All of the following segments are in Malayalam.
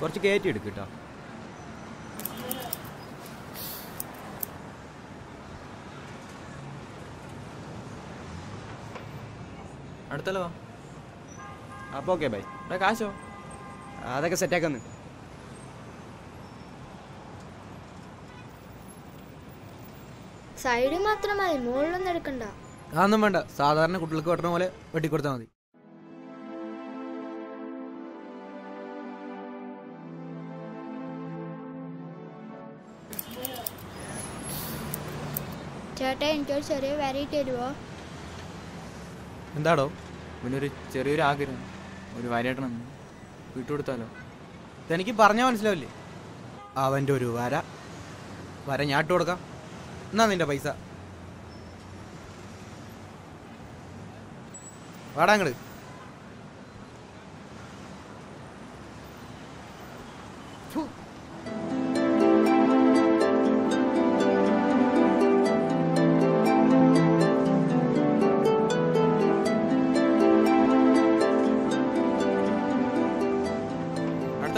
കുറച്ച് കയറ്റി എടുക്കും കേട്ടോ അടുത്തല്ലോ. അപ്പോൾ ഓക്കെ ബൈ എടാ കാശോ? അതൊക്കെ സെറ്റാക്കുന്നു സൈഡ് മാത്രമായി മതി മുകളിലൊന്നും എടുക്കണ്ട. അതൊന്നും വേണ്ട. സാധാരണ കുട്ടികൾക്ക് വെട്ടണ പോലെ വെട്ടിക്കൊടുത്താൽ മതി. ചേട്ടാ എനിക്കൊരു ചെറിയ വരി തരുമോ എന്താടോ? ഇവനൊരു ചെറിയൊരു ആഗ്രഹം. ഒരു വരയട്ടണം വിട്ടുകൊടുത്താലോ ഇതെനിക്ക് പറഞ്ഞാൽ മനസ്സിലാവില്ലേ? അവന്റെ ഒരു വര. വര ഞാൻ ഇട്ട് കൊടുക്കാം. എന്നാ നിന്റെ പൈസ? വാടാ അങ്ങട്.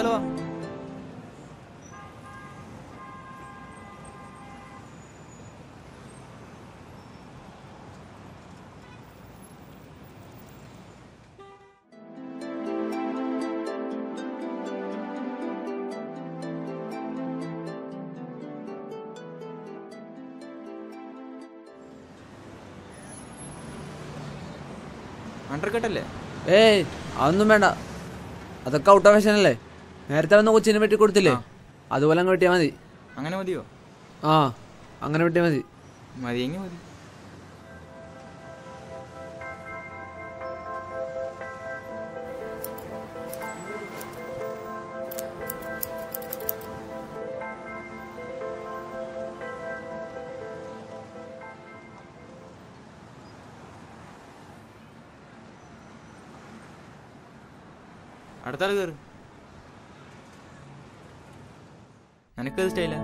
വാ അണ്ടർ കട്ടല്ലേ ഏയ് അതൊന്നും വേണ്ട. അതൊക്കെ ഔട്ട് ഓഫ് ഫാഷൻ അല്ലേ? നേരത്തെ വന്ന കൊച്ചിനെ വെട്ടി കൊടുത്തില്ലേ? അതുപോലെ അങ്ങ് വെട്ടിയാൽ മതി. അങ്ങനെ മതിയോ? ആ അങ്ങനെ വെട്ടിയാൽ മതി. മതിയെങ്കിൽ മതി. അടുത്താൾ കയറ് നിനക്കത് സ്റ്റൈലാ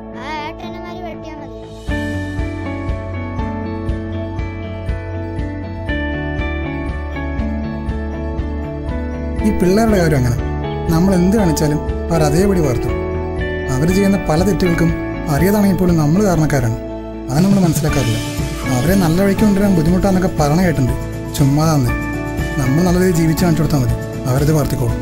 ഈ പിള്ളേരുടെ കാര്യം അങ്ങനെ. നമ്മൾ എന്ത് കാണിച്ചാലും അവർ അതേപടി വളർത്തും അവർ ചെയ്യുന്ന പല തെറ്റുകൾക്കും അറിയാതാണെങ്കിൽ പോലും നമ്മൾ കാരണക്കാരാണ്. അത് നമ്മൾ മനസ്സിലാക്കാറില്ല. അവരെ നല്ല വഴിക്ക് കൊണ്ടുവരാൻ ബുദ്ധിമുട്ടാന്നൊക്കെ പറഞ്ഞ കേട്ടിട്ടുണ്ട്. ചുമ്മാതാന്ന്. നമ്മൾ നല്ല രീതിയിൽ ജീവിച്ച് കാണിച്ചു കൊടുത്താൽ മതി. അവരത് വളർത്തിക്കോളും